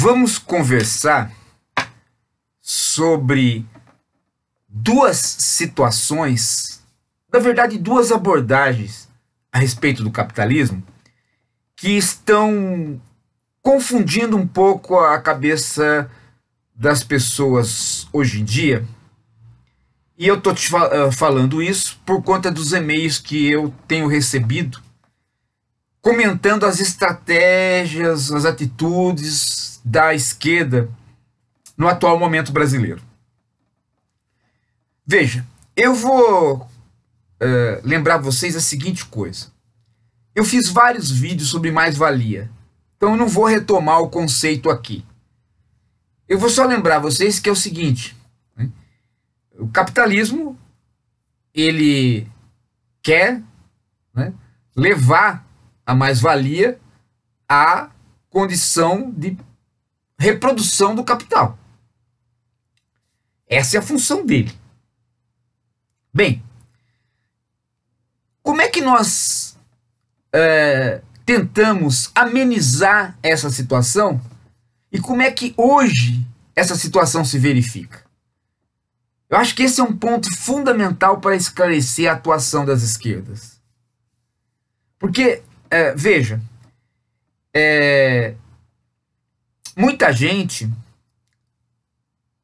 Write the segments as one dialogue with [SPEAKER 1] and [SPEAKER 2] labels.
[SPEAKER 1] vamos conversar sobre duas situações, na verdade, duas abordagens a respeito do capitalismo que estão confundindo um pouco a cabeça das pessoas hoje em dia. E eu tô te uh, falando isso por conta dos e-mails que eu tenho recebido comentando as estratégias, as atitudes da esquerda no atual momento brasileiro. Veja, eu vou uh, lembrar vocês a seguinte coisa. Eu fiz vários vídeos sobre mais-valia, então eu não vou retomar o conceito aqui. Eu vou só lembrar vocês que é o seguinte: né? o capitalismo ele quer né, levar a mais-valia à condição de reprodução do capital. Essa é a função dele. Bem, como é que nós é, tentamos amenizar essa situação e como é que hoje essa situação se verifica? Eu acho que esse é um ponto fundamental para esclarecer a atuação das esquerdas. Porque, é, veja, é, muita gente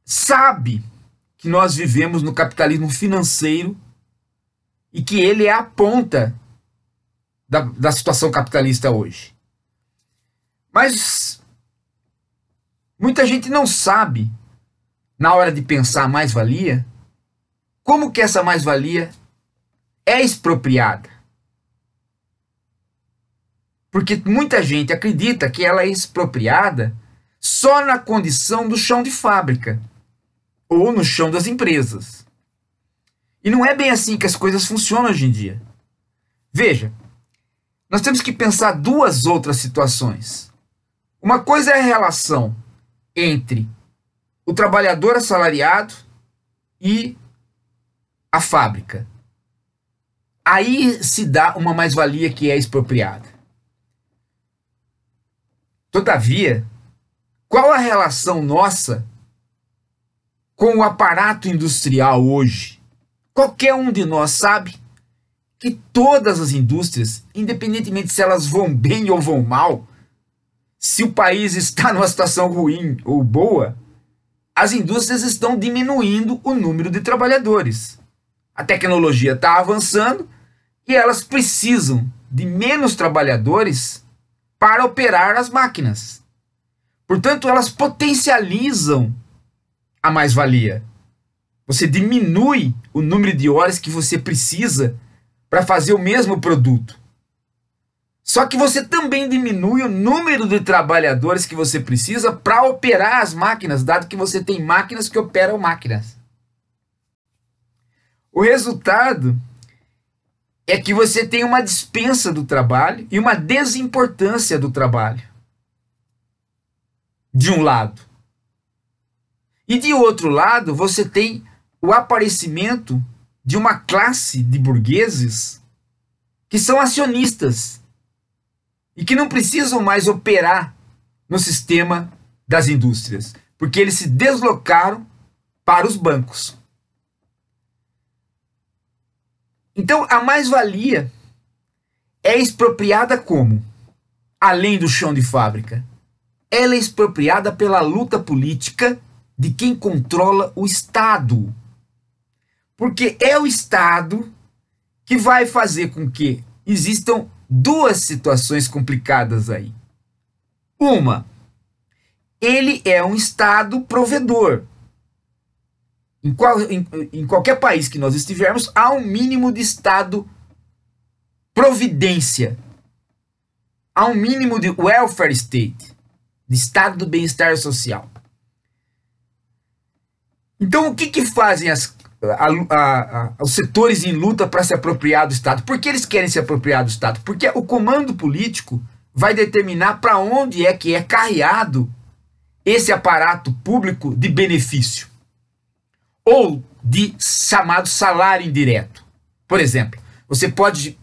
[SPEAKER 1] sabe que nós vivemos no capitalismo financeiro e que ele é a ponta da, da situação capitalista hoje. Mas muita gente não sabe, na hora de pensar mais-valia, como que essa mais-valia é expropriada. Porque muita gente acredita que ela é expropriada só na condição do chão de fábrica ou no chão das empresas. E não é bem assim que as coisas funcionam hoje em dia. Veja, nós temos que pensar duas outras situações. Uma coisa é a relação entre o trabalhador assalariado e a fábrica. Aí se dá uma mais-valia que é expropriada. Todavia, qual a relação nossa com o aparato industrial hoje? Qualquer um de nós sabe que todas as indústrias, independentemente se elas vão bem ou vão mal, se o país está numa situação ruim ou boa, as indústrias estão diminuindo o número de trabalhadores. A tecnologia está avançando e elas precisam de menos trabalhadores para operar as máquinas. Portanto, elas potencializam a mais-valia. Você diminui o número de horas que você precisa para fazer o mesmo produto. Só que você também diminui o número de trabalhadores que você precisa para operar as máquinas, dado que você tem máquinas que operam máquinas. O resultado é que você tem uma dispensa do trabalho e uma desimportância do trabalho. De um lado. E de outro lado, você tem o aparecimento de uma classe de burgueses que são acionistas e que não precisam mais operar no sistema das indústrias, porque eles se deslocaram para os bancos. Então, a mais-valia é expropriada como? Além do chão de fábrica. Ela é expropriada pela luta política de quem controla o Estado. Porque é o Estado que vai fazer com que existam duas situações complicadas aí. Uma, ele é um Estado provedor. Em, qual, em, em qualquer país que nós estivermos, há um mínimo de Estado providência. Há um mínimo de welfare state, de estado do bem-estar social. Então, o que, que fazem as, a, a, a, os setores em luta para se apropriar do Estado? Por que eles querem se apropriar do Estado? Porque o comando político vai determinar para onde é que é carreado esse aparato público de benefício ou de chamado salário indireto. Por exemplo, você pode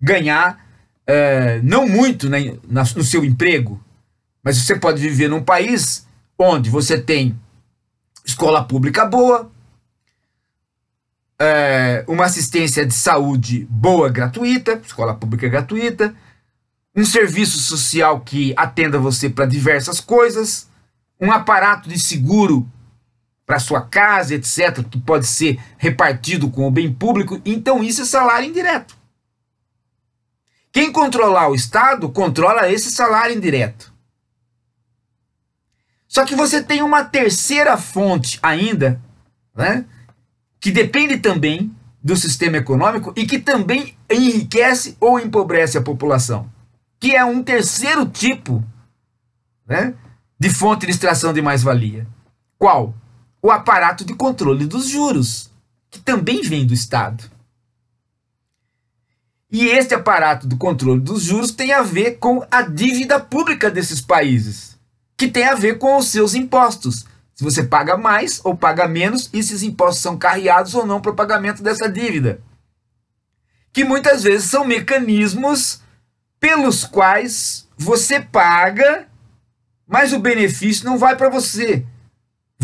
[SPEAKER 1] ganhar uh, não muito né, no seu emprego, Mas você pode viver num país onde você tem escola pública boa, é, uma assistência de saúde boa, gratuita, escola pública gratuita, um serviço social que atenda você para diversas coisas, um aparato de seguro para sua casa, etc., que pode ser repartido com o bem público. Então, isso é salário indireto. Quem controlar o Estado controla esse salário indireto. Só que você tem uma terceira fonte ainda, né, que depende também do sistema econômico e que também enriquece ou empobrece a população, que é um terceiro tipo né, de fonte de extração de mais-valia. Qual? O aparato de controle dos juros, que também vem do Estado. E este aparato do controle dos juros tem a ver com a dívida pública desses países que tem a ver com os seus impostos. Se você paga mais ou paga menos, e esses impostos são carreados ou não para o pagamento dessa dívida. Que muitas vezes são mecanismos pelos quais você paga, mas o benefício não vai para você.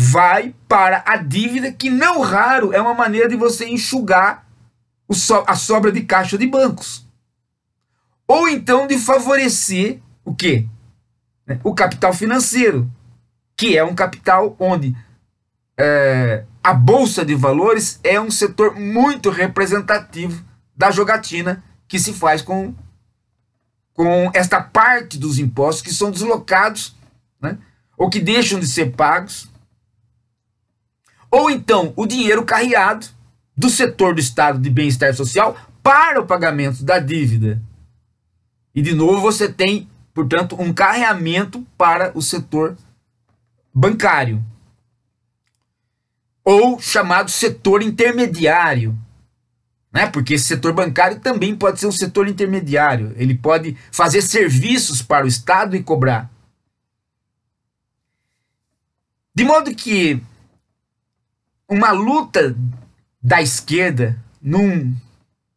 [SPEAKER 1] Vai para a dívida, que não raro é uma maneira de você enxugar a sobra de caixa de bancos. Ou então de favorecer o quê? Né? O capital financeiro, que é um capital onde é, a bolsa de valores é um setor muito representativo da jogatina que se faz com, com esta parte dos impostos que são deslocados né? ou que deixam de ser pagos. Ou então o dinheiro carreado do setor do Estado de bem-estar social para o pagamento da dívida. E de novo você tem portanto, um carreamento para o setor bancário, ou chamado setor intermediário, né? Porque esse setor bancário também pode ser um setor intermediário, ele pode fazer serviços para o Estado e cobrar. De modo que uma luta da esquerda num,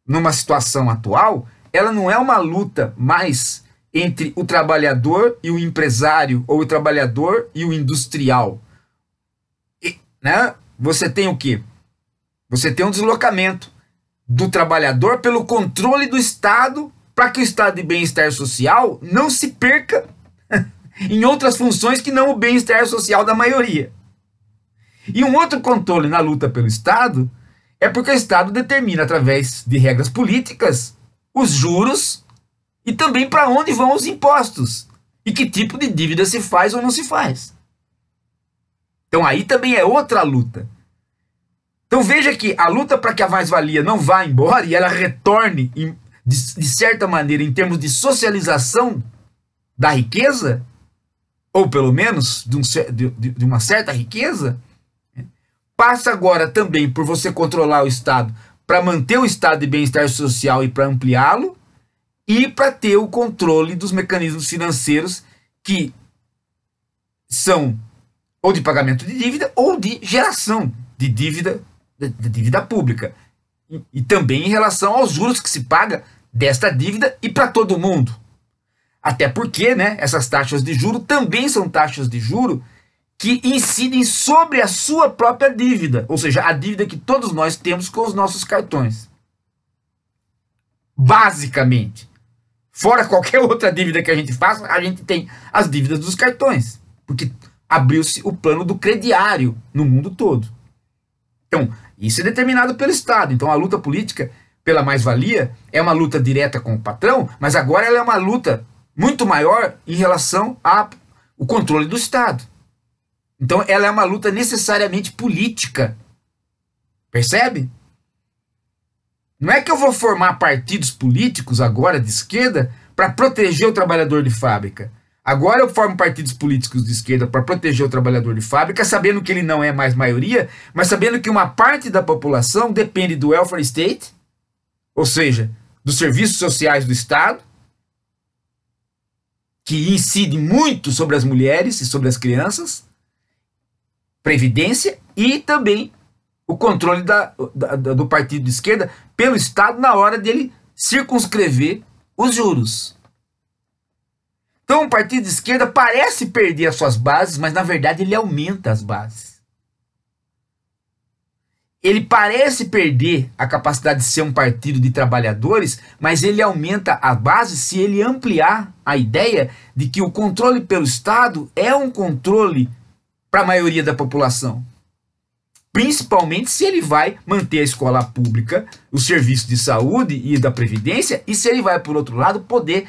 [SPEAKER 1] numa situação atual, ela não é uma luta mais entre o trabalhador e o empresário, ou o trabalhador e o industrial. E, né? Você tem o quê? Você tem um deslocamento do trabalhador pelo controle do Estado para que o estado de bem-estar social não se perca em outras funções que não o bem-estar social da maioria. E um outro controle na luta pelo Estado é porque o Estado determina, através de regras políticas, os juros e também para onde vão os impostos e que tipo de dívida se faz ou não se faz. Então aí também é outra luta. Então veja que a luta para que a mais-valia não vá embora e ela retorne em, de, de certa maneira em termos de socialização da riqueza, ou pelo menos de, um, de, de uma certa riqueza, passa agora também por você controlar o Estado para manter o estado de bem-estar social e para ampliá-lo, e para ter o controle dos mecanismos financeiros que são ou de pagamento de dívida ou de geração de dívida, de, dívida pública. E, e, também em relação aos juros que se paga desta dívida e para todo mundo. Até porque né, essas taxas de juro também são taxas de juro que incidem sobre a sua própria dívida, ou seja, a dívida que todos nós temos com os nossos cartões. Basicamente. Fora qualquer outra dívida que a gente faça, a gente tem as dívidas dos cartões. Porque abriu-se o plano do crediário no mundo todo. Então, isso é determinado pelo Estado. Então, a luta política pela mais-valia é uma luta direta com o patrão, mas agora ela é uma luta muito maior em relação ao controle do Estado. Então, ela é uma luta necessariamente política. Percebe? Não é que eu vou formar partidos políticos agora de esquerda para proteger o trabalhador de fábrica. Agora eu formo partidos políticos de esquerda para proteger o trabalhador de fábrica, sabendo que ele não é mais maioria, mas sabendo que uma parte da população depende do welfare state, ou seja, dos serviços sociais do Estado, que incide muito sobre as mulheres e sobre as crianças, previdência e também o controle da, da, do partido de esquerda pelo Estado na hora dele circunscrever os juros. Então o partido de esquerda parece perder as suas bases, mas na verdade ele aumenta as bases. Ele parece perder a capacidade de ser um partido de trabalhadores, mas ele aumenta a base se ele ampliar a ideia de que o controle pelo Estado é um controle para a maioria da população. Principalmente se ele vai manter a escola pública, o serviço de saúde e da previdência, e se ele vai, por outro lado, poder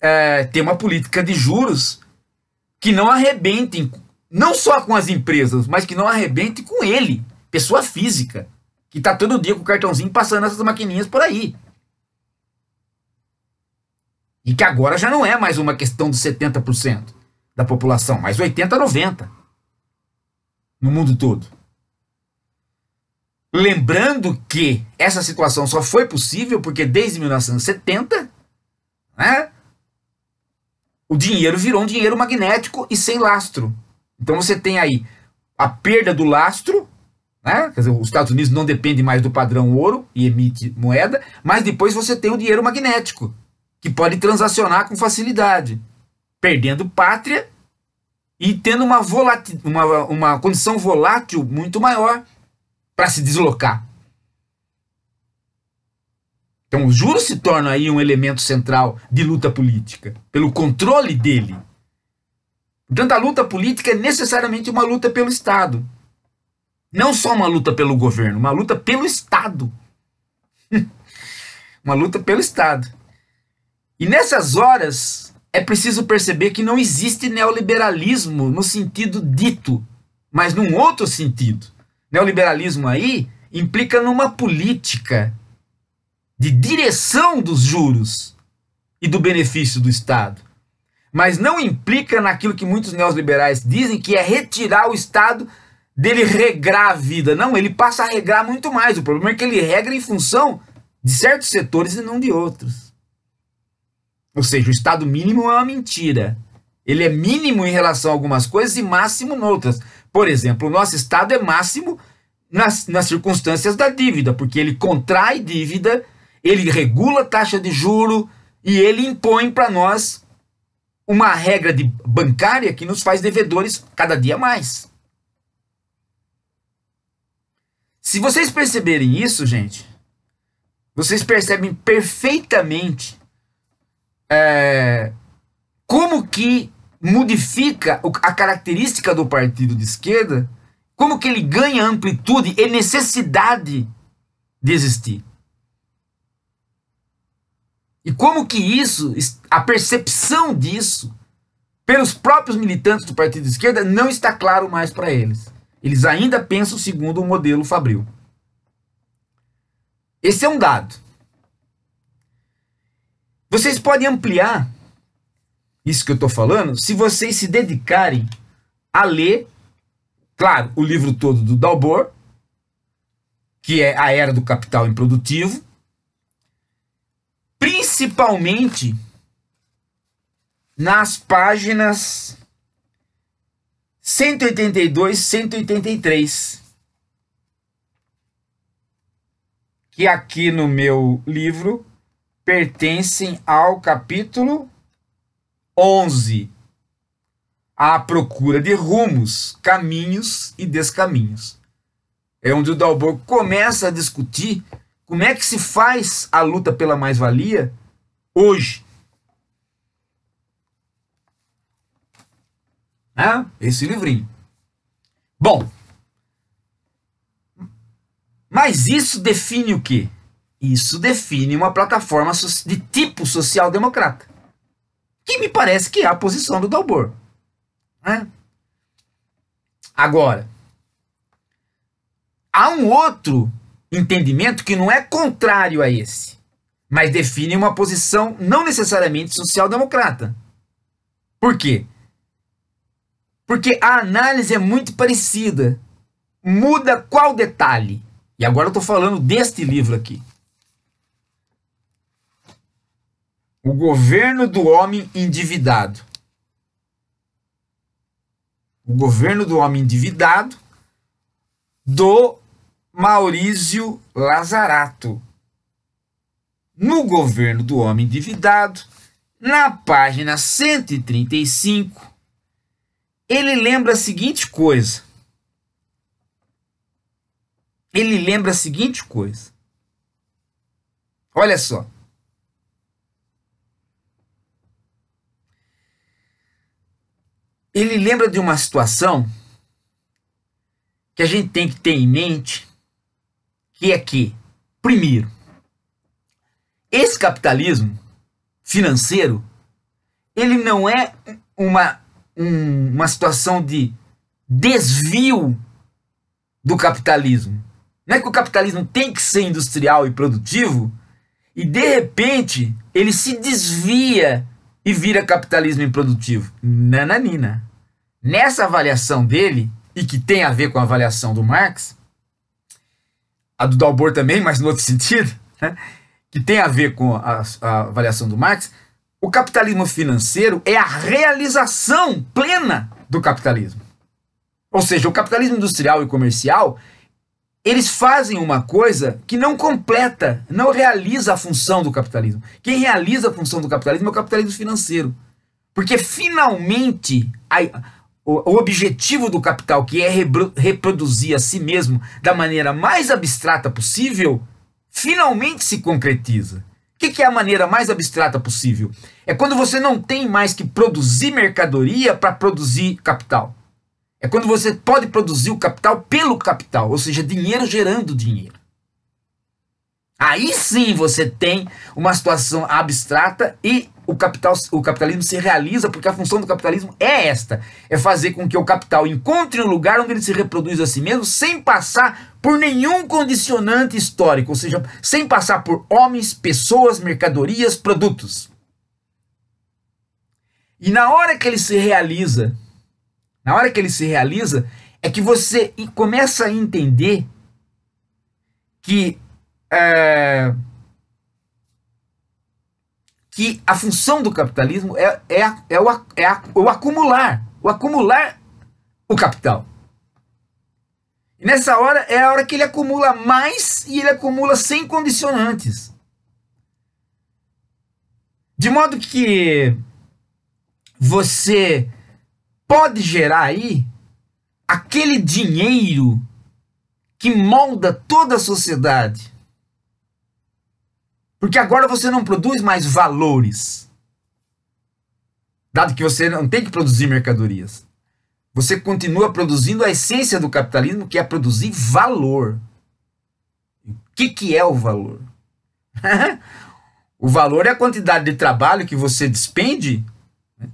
[SPEAKER 1] é, ter uma política de juros que não arrebentem, não só com as empresas, mas que não arrebente com ele, pessoa física, que está todo dia com o cartãozinho passando essas maquininhas por aí. E que agora já não é mais uma questão de 70% da população, mas 80, 90 no mundo todo. Lembrando que essa situação só foi possível porque desde 1970, né, o dinheiro virou um dinheiro magnético e sem lastro. Então você tem aí a perda do lastro, né? Quer dizer, os Estados Unidos não depende mais do padrão ouro e emite moeda, mas depois você tem o dinheiro magnético, que pode transacionar com facilidade, perdendo pátria e tendo uma, uma, uma condição volátil muito maior para se deslocar. Então, os juros se tornam aí um elemento central de luta política, pelo controle dele. Portanto, a luta política é necessariamente uma luta pelo Estado. Não só uma luta pelo governo, uma luta pelo Estado. uma luta pelo Estado. E nessas horas é preciso perceber que não existe neoliberalismo no sentido dito, mas num outro sentido. Neoliberalismo aí implica numa política de direção dos juros e do benefício do Estado. Mas não implica naquilo que muitos neoliberais dizem, que é retirar o Estado dele regrar a vida. Não, ele passa a regrar muito mais. O problema é que ele regra em função de certos setores e não de outros. Ou seja, o Estado mínimo é uma mentira. Ele é mínimo em relação a algumas coisas e máximo em outras. Por exemplo, o nosso Estado é máximo nas, nas circunstâncias da dívida, porque ele contrai dívida, ele regula taxa de juro e ele impõe para nós uma regra de bancária que nos faz devedores cada dia mais. Se vocês perceberem isso, gente, vocês percebem perfeitamente é, como que modifica a característica do partido de esquerda, como que ele ganha amplitude e necessidade de existir. E como que isso, a percepção disso, pelos próprios militantes do partido de esquerda, não está claro mais para eles. Eles ainda pensam segundo o modelo Fabril. Esse é um dado. Vocês podem ampliar isso que eu estou falando, se vocês se dedicarem a ler, claro, o livro todo do Dalbor, que é A Era do Capital Improdutivo, principalmente nas páginas 182, 183. Que aqui no meu livro pertencem ao capítulo 11. A procura de rumos, caminhos e descaminhos. É onde o Dalbor começa a discutir como é que se faz a luta pela mais-valia hoje. É, esse livrinho. Bom, mas isso define o quê? Isso define uma plataforma de tipo social-democrata que me parece que é a posição do Dalbor. Né? Agora, há um outro entendimento que não é contrário a esse, mas define uma posição não necessariamente social-democrata. Por quê? Porque a análise é muito parecida. Muda qual detalhe? E agora eu estou falando deste livro aqui. O governo do homem endividado. O governo do homem endividado do Maurício Lazarato. No governo do homem endividado, Na página 135, ele lembra a seguinte coisa. Ele lembra a seguinte coisa. Olha só. Ele lembra de uma situação que a gente tem que ter em mente, que é que, primeiro, esse capitalismo financeiro, ele não é uma, um, uma situação de desvio do capitalismo. Não é que o capitalismo tem que ser industrial e produtivo e de repente ele se desvia e vira capitalismo improdutivo. Nananina. Nessa avaliação dele, e que tem a ver com a avaliação do Marx, a do Dalbor também, mas no outro sentido, né? que tem a ver com a, a avaliação do Marx, o capitalismo financeiro é a realização plena do capitalismo. Ou seja, o capitalismo industrial e comercial, eles fazem uma coisa que não completa, não realiza a função do capitalismo. Quem realiza a função do capitalismo é o capitalismo financeiro. Porque finalmente a, o, objetivo do capital, que é reproduzir a si mesmo da maneira mais abstrata possível, finalmente se concretiza. O que, que é a maneira mais abstrata possível? É quando você não tem mais que produzir mercadoria para produzir capital. É quando você pode produzir o capital pelo capital, ou seja, dinheiro gerando dinheiro. Aí sim você tem uma situação abstrata e o, capital, o capitalismo se realiza, porque a função do capitalismo é esta: é fazer com que o capital encontre um lugar onde ele se reproduz a si mesmo, sem passar por nenhum condicionante histórico, ou seja, sem passar por homens, pessoas, mercadorias, produtos. E na hora que ele se realiza, na hora que ele se realiza, é que você começa a entender que é, que a função do capitalismo é, é, é, o, é a, o acumular, o acumular o capital. E nessa hora é a hora que ele acumula mais e ele acumula sem condicionantes. De modo que você pode gerar aí aquele dinheiro que molda toda a sociedade. Porque agora você não produz mais valores. Dado que você não tem que produzir mercadorias. Você continua produzindo a essência do capitalismo, que é produzir valor. O que, que é o valor? o valor é a quantidade de trabalho que você despende né,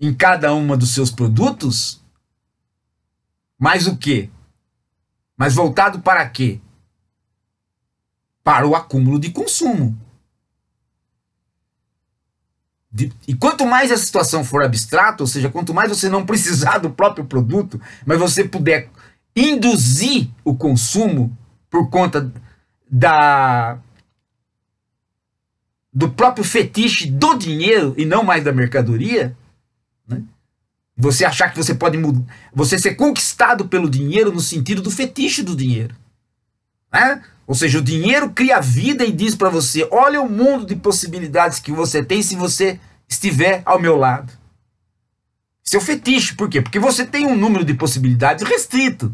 [SPEAKER 1] em cada uma dos seus produtos. Mais o quê? Mas voltado para quê? Para o acúmulo de consumo. De, e quanto mais a situação for abstrata, ou seja, quanto mais você não precisar do próprio produto, mas você puder induzir o consumo por conta da do próprio fetiche do dinheiro e não mais da mercadoria, né? você achar que você pode mudar, você ser conquistado pelo dinheiro no sentido do fetiche do dinheiro. Né? Ou seja, o dinheiro cria vida e diz para você: olha o mundo de possibilidades que você tem se você estiver ao meu lado. Seu fetiche, por quê? Porque você tem um número de possibilidades restrito.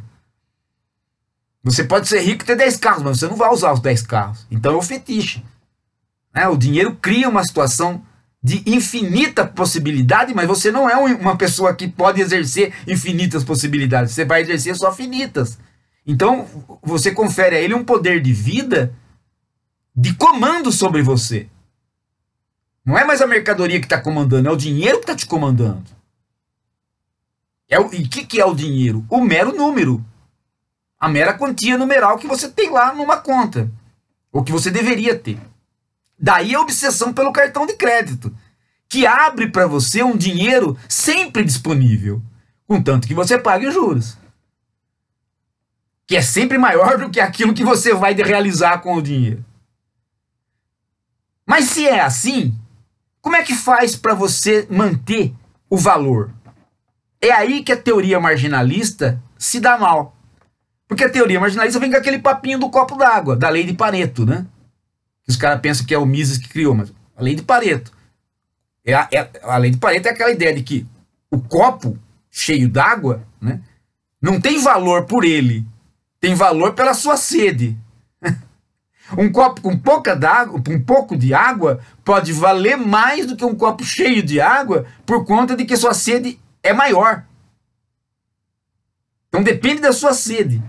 [SPEAKER 1] Você pode ser rico e ter 10 carros, mas você não vai usar os 10 carros. Então é o fetiche. Né? O dinheiro cria uma situação de infinita possibilidade, mas você não é uma pessoa que pode exercer infinitas possibilidades. Você vai exercer só finitas. Então, você confere a ele um poder de vida, de comando sobre você. Não é mais a mercadoria que está comandando, é o dinheiro que está te comandando. É o, e o que, que é o dinheiro? O mero número. A mera quantia numeral que você tem lá numa conta. Ou que você deveria ter. Daí a obsessão pelo cartão de crédito, que abre para você um dinheiro sempre disponível, contanto que você pague os juros que é sempre maior do que aquilo que você vai realizar com o dinheiro. Mas se é assim, como é que faz para você manter o valor? É aí que a teoria marginalista se dá mal. Porque a teoria marginalista vem com aquele papinho do copo d'água, da lei de Pareto, né? Que os caras pensam que é o Mises que criou, mas A lei de Pareto. É a, é, a lei de Pareto é aquela ideia de que o copo cheio d'água né, não tem valor por ele, tem valor pela sua sede. um copo com pouca d'água, um pouco de água, pode valer mais do que um copo cheio de água por conta de que sua sede é maior. Então depende da sua sede.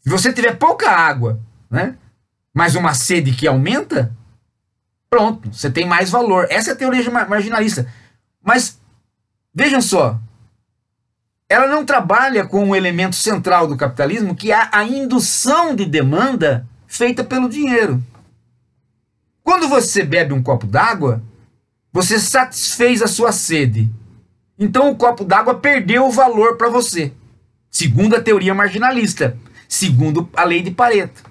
[SPEAKER 1] Se você tiver pouca água, né, mas uma sede que aumenta, pronto, você tem mais valor. Essa é a teoria marginalista. Mas vejam só, ela não trabalha com o um elemento central do capitalismo, que é a indução de demanda feita pelo dinheiro. Quando você bebe um copo d'água, você satisfez a sua sede. Então o copo d'água perdeu o valor para você, segundo a teoria marginalista, segundo a lei de Pareto.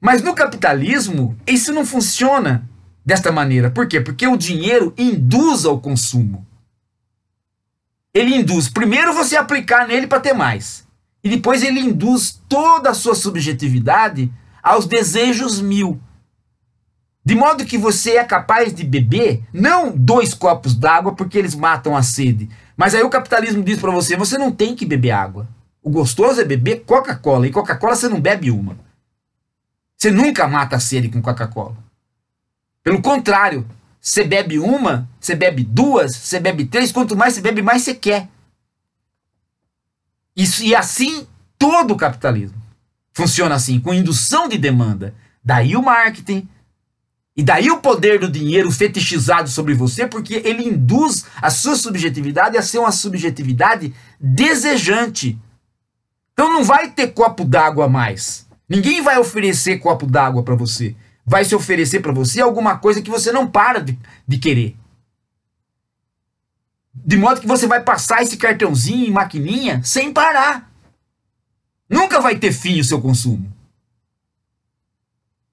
[SPEAKER 1] Mas no capitalismo, isso não funciona desta maneira. Por quê? Porque o dinheiro induz ao consumo. Ele induz primeiro você aplicar nele para ter mais. E depois ele induz toda a sua subjetividade aos desejos mil. De modo que você é capaz de beber não dois copos d'água porque eles matam a sede. Mas aí o capitalismo diz para você: você não tem que beber água. O gostoso é beber Coca-Cola. E Coca-Cola você não bebe uma. Você nunca mata a sede com Coca-Cola. Pelo contrário, você bebe uma, você bebe duas, você bebe três. Quanto mais você bebe, mais você quer. Isso, e assim todo o capitalismo funciona assim, com indução de demanda. Daí o marketing, e daí o poder do dinheiro fetichizado sobre você, porque ele induz a sua subjetividade a ser uma subjetividade desejante. Então não vai ter copo d'água mais. Ninguém vai oferecer copo d'água para você. Vai se oferecer para você alguma coisa que você não para de, de querer. De modo que você vai passar esse cartãozinho em maquininha sem parar. Nunca vai ter fim o seu consumo.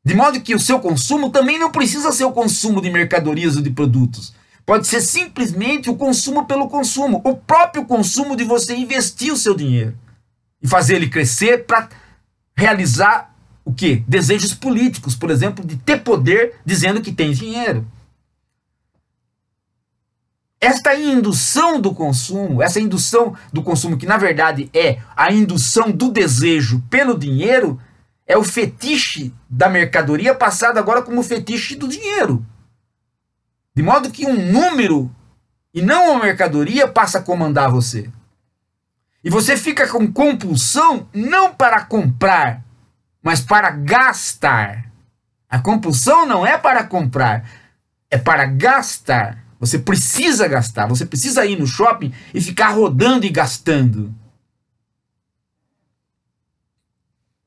[SPEAKER 1] De modo que o seu consumo também não precisa ser o consumo de mercadorias ou de produtos. Pode ser simplesmente o consumo pelo consumo, o próprio consumo de você investir o seu dinheiro e fazer ele crescer para realizar o que? Desejos políticos, por exemplo, de ter poder dizendo que tem dinheiro. Esta indução do consumo, essa indução do consumo, que na verdade é a indução do desejo pelo dinheiro, é o fetiche da mercadoria passado agora como fetiche do dinheiro. De modo que um número e não uma mercadoria passa a comandar você. E você fica com compulsão não para comprar, mas para gastar. A compulsão não é para comprar, é para gastar. Você precisa gastar, você precisa ir no shopping e ficar rodando e gastando.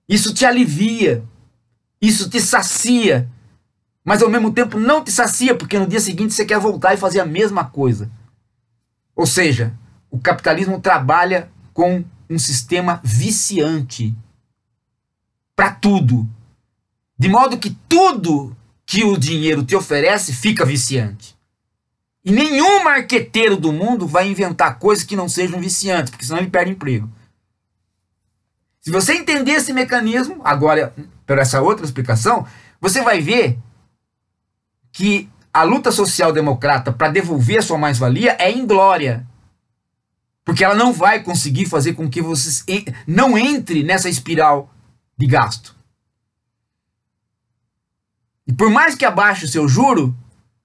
[SPEAKER 1] Isso te alivia. Isso te sacia. Mas ao mesmo tempo não te sacia, porque no dia seguinte você quer voltar e fazer a mesma coisa. Ou seja, o capitalismo trabalha com um sistema viciante para tudo. De modo que tudo que o dinheiro te oferece fica viciante. E nenhum marqueteiro do mundo vai inventar coisas que não sejam viciantes, porque senão ele perde emprego. Se você entender esse mecanismo, agora, por essa outra explicação, você vai ver que a luta social democrata para devolver a sua mais-valia é inglória. Porque ela não vai conseguir fazer com que você não entre nessa espiral de gasto. E por mais que abaixe o seu juro,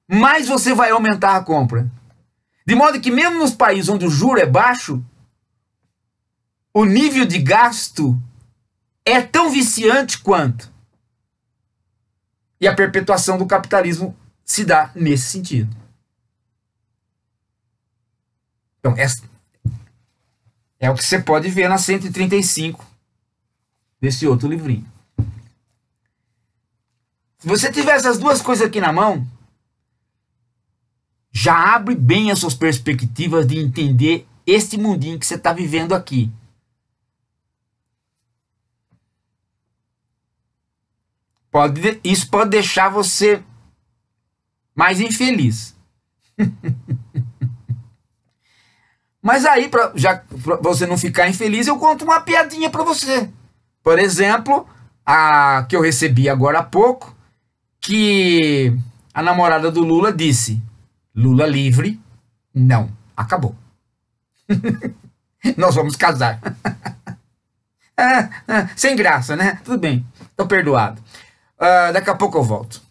[SPEAKER 1] mais você vai aumentar a compra. De modo que mesmo nos países onde o juro é baixo, o nível de gasto é tão viciante quanto. E a perpetuação do capitalismo se dá nesse sentido. Então, essa é o que você pode ver na 135 desse outro livrinho. Se você tiver essas duas coisas aqui na mão, já abre bem as suas perspectivas de entender este mundinho que você está vivendo aqui. Pode, isso pode deixar você mais infeliz. Mas aí, pra, já pra você não ficar infeliz, eu conto uma piadinha para você. Por exemplo, a que eu recebi agora há pouco, que a namorada do Lula disse: Lula livre, não, acabou. Nós vamos casar. é, é, sem graça, né? Tudo bem, tô perdoado. Uh, daqui a pouco eu volto.